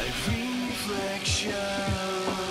My reflection.